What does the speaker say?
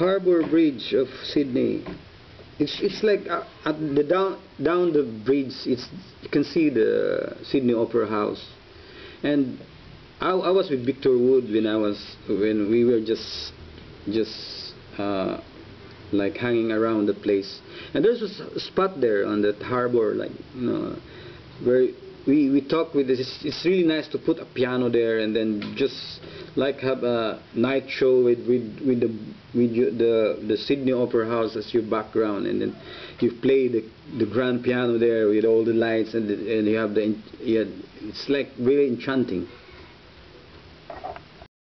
Harbor Bridge of Sydney. It's it's like uh, at the down down the bridge. It's you can see the Sydney Opera House, and I, I was with Victor Wood when I was when we were just just uh, like hanging around the place. And there's a spot there on the harbor, like you know, where we we talk with this. It's, it's really nice to put a piano there and then just like have a night show with with with the with you, the the Sydney Opera House as your background, and then you play the the grand piano there with all the lights and the, and you have the yeah, it's like really enchanting.